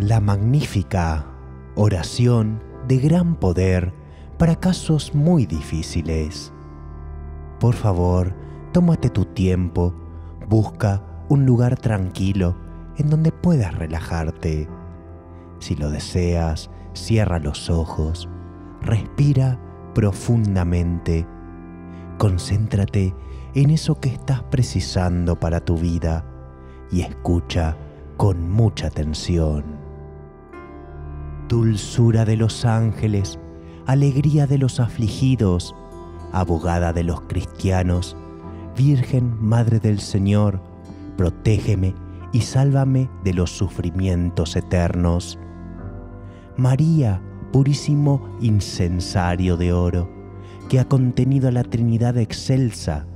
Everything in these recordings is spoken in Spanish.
La magnífica oración de gran poder para casos muy difíciles. Por favor, tómate tu tiempo, busca un lugar tranquilo en donde puedas relajarte. Si lo deseas, cierra los ojos, respira profundamente, concéntrate en eso que estás precisando para tu vida y escucha con mucha atención. Dulzura de los ángeles, alegría de los afligidos, abogada de los cristianos, Virgen Madre del Señor, protégeme y sálvame de los sufrimientos eternos. María, purísimo incensario de oro, que ha contenido la Trinidad excelsa,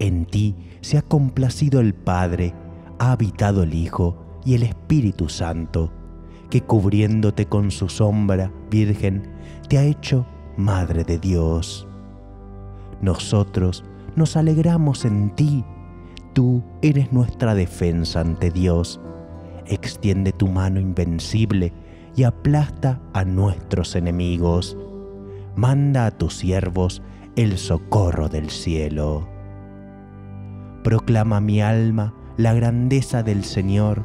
en ti se ha complacido el Padre, ha habitado el Hijo y el Espíritu Santo, que cubriéndote con su sombra, Virgen, te ha hecho Madre de Dios. Nosotros nos alegramos en ti, tú eres nuestra defensa ante Dios. Extiende tu mano invencible y aplasta a nuestros enemigos. Manda a tus siervos el socorro del cielo. Proclama mi alma la grandeza del Señor.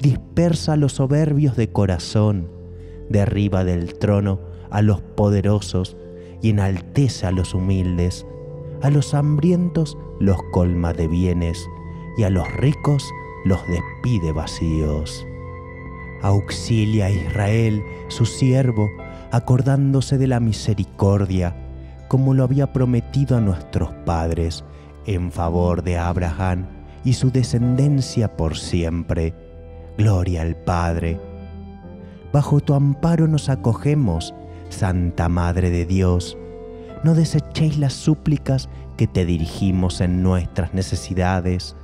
dispersa a los soberbios de corazón, derriba del trono a los poderosos y enaltece a los humildes, a los hambrientos los colma de bienes y a los ricos los despide vacíos. Auxilia a Israel, su siervo, acordándose de la misericordia, como lo había prometido a nuestros padres, en favor de Abraham y su descendencia por siempre. Gloria al Padre. Bajo tu amparo nos acogemos, Santa Madre de Dios. No desechéis las súplicas que te dirigimos en nuestras necesidades.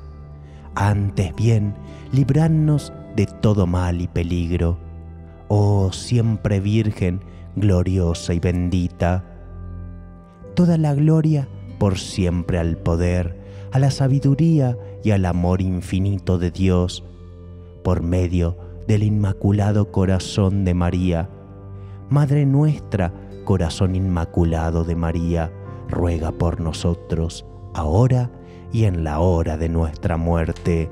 Antes bien, libradnos de todo mal y peligro. Oh siempre Virgen, gloriosa y bendita. Toda la gloria por siempre al poder, a la sabiduría y al amor infinito de Dios, por medio del Inmaculado Corazón de María. Madre nuestra, Corazón Inmaculado de María, ruega por nosotros, ahora y en la hora de nuestra muerte.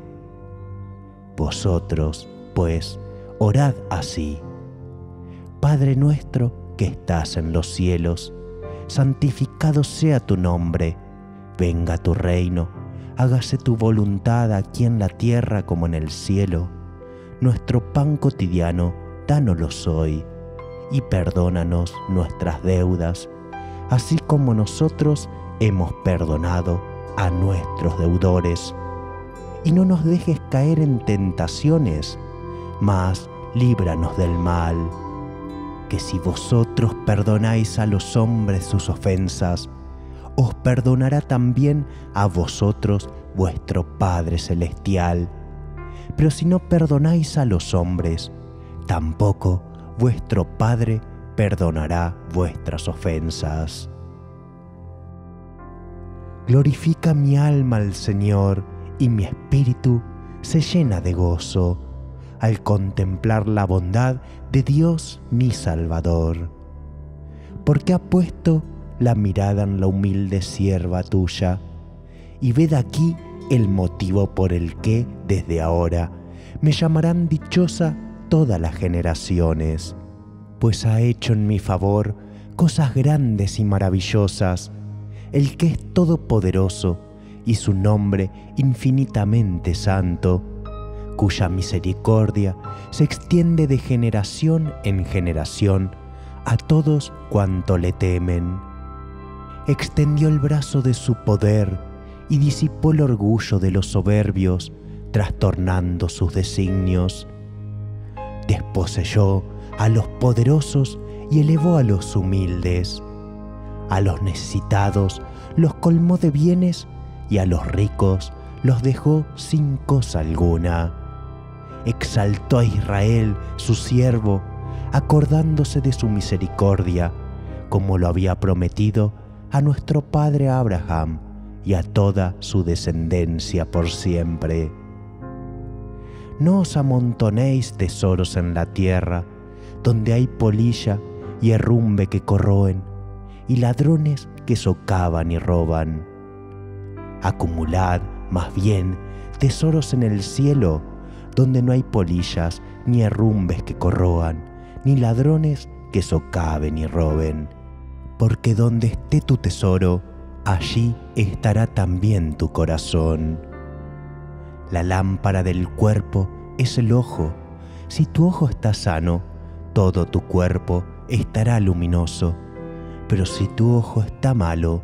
Vosotros, pues, orad así. Padre nuestro que estás en los cielos, santificado sea tu nombre, venga tu reino, hágase tu voluntad aquí en la tierra como en el cielo. Nuestro pan cotidiano, dánoslo hoy, y perdónanos nuestras deudas, así como nosotros hemos perdonado a nuestros deudores. Y no nos dejes caer en tentaciones, mas líbranos del mal que si vosotros perdonáis a los hombres sus ofensas, os perdonará también a vosotros vuestro Padre Celestial. Pero si no perdonáis a los hombres, tampoco vuestro Padre perdonará vuestras ofensas. Glorifica mi alma al Señor y mi espíritu se llena de gozo al contemplar la bondad de Dios mi Salvador, porque ha puesto la mirada en la humilde sierva tuya, y ved aquí el motivo por el que desde ahora me llamarán dichosa todas las generaciones, pues ha hecho en mi favor cosas grandes y maravillosas, el que es todopoderoso y su nombre infinitamente santo cuya misericordia se extiende de generación en generación a todos cuanto le temen. Extendió el brazo de su poder y disipó el orgullo de los soberbios, trastornando sus designios. desposeyó a los poderosos y elevó a los humildes. A los necesitados los colmó de bienes y a los ricos los dejó sin cosa alguna. Exaltó a Israel, su siervo, acordándose de su misericordia, como lo había prometido a nuestro padre Abraham y a toda su descendencia por siempre. No os amontonéis tesoros en la tierra, donde hay polilla y herrumbe que corroen, y ladrones que socavan y roban. Acumulad, más bien, tesoros en el cielo, donde no hay polillas ni herrumbes que corroan, ni ladrones que socaven y roben. Porque donde esté tu tesoro, allí estará también tu corazón. La lámpara del cuerpo es el ojo. Si tu ojo está sano, todo tu cuerpo estará luminoso. Pero si tu ojo está malo,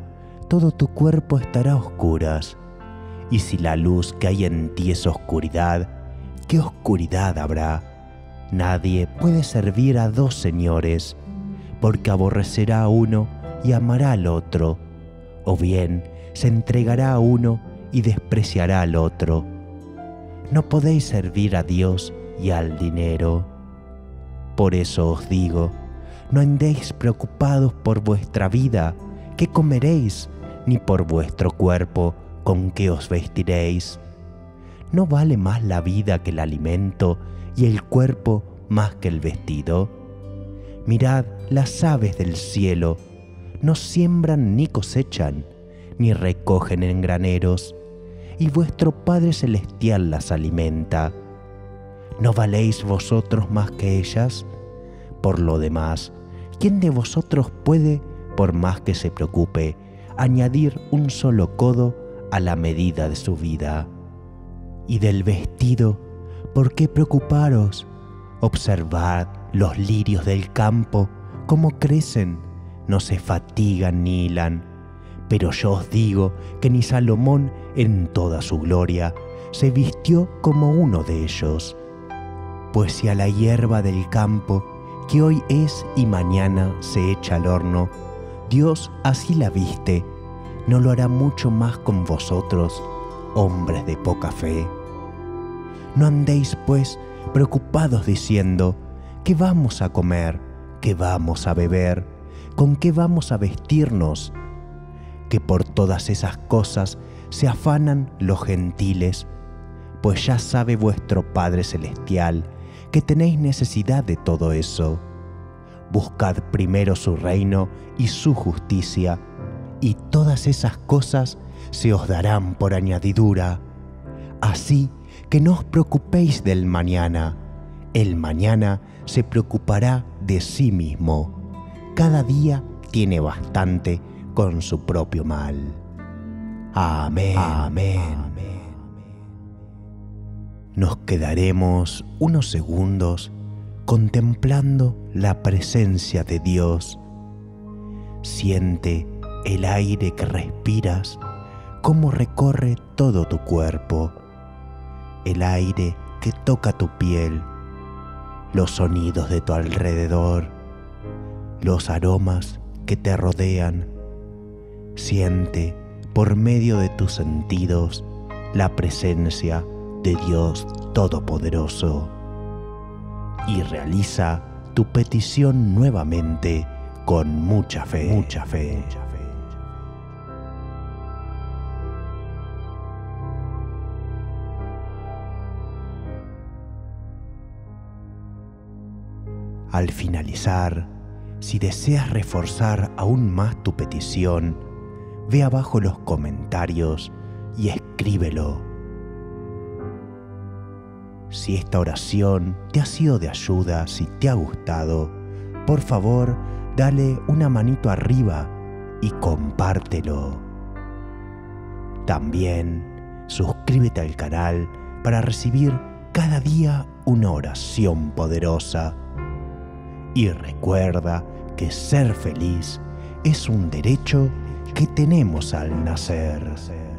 todo tu cuerpo estará a oscuras. Y si la luz que hay en ti es oscuridad, ¿qué oscuridad habrá? Nadie puede servir a dos señores, porque aborrecerá a uno y amará al otro, o bien se entregará a uno y despreciará al otro. No podéis servir a Dios y al dinero. Por eso os digo, no andéis preocupados por vuestra vida, qué comeréis, ni por vuestro cuerpo, con qué os vestiréis. ¿No vale más la vida que el alimento y el cuerpo más que el vestido? Mirad las aves del cielo, no siembran ni cosechan, ni recogen en graneros, y vuestro Padre Celestial las alimenta. ¿No valéis vosotros más que ellas? Por lo demás, ¿quién de vosotros puede, por más que se preocupe, añadir un solo codo a la medida de su vida? Y del vestido, ¿por qué preocuparos? Observad los lirios del campo, cómo crecen, no se fatigan ni hilan pero yo os digo que ni Salomón en toda su gloria se vistió como uno de ellos. Pues si a la hierba del campo, que hoy es y mañana se echa al horno, Dios así la viste, ¿no lo hará mucho más con vosotros, hombres de poca fe? No andéis, pues, preocupados diciendo, ¿qué vamos a comer? ¿Qué vamos a beber? ¿Con qué vamos a vestirnos? que por todas esas cosas se afanan los gentiles, pues ya sabe vuestro Padre Celestial que tenéis necesidad de todo eso. Buscad primero su reino y su justicia, y todas esas cosas se os darán por añadidura. Así que no os preocupéis del mañana, el mañana se preocupará de sí mismo. Cada día tiene bastante con su propio mal. Amén. Amén. Nos quedaremos unos segundos contemplando la presencia de Dios. Siente el aire que respiras, cómo recorre todo tu cuerpo, el aire que toca tu piel, los sonidos de tu alrededor, los aromas que te rodean Siente por medio de tus sentidos la presencia de Dios Todopoderoso y realiza tu petición nuevamente con mucha fe, mucha fe. Mucha fe. Al finalizar, si deseas reforzar aún más tu petición, ve abajo los comentarios y escríbelo. Si esta oración te ha sido de ayuda, si te ha gustado, por favor, dale una manito arriba y compártelo. También suscríbete al canal para recibir cada día una oración poderosa. Y recuerda que ser feliz es un derecho que tenemos al nacer.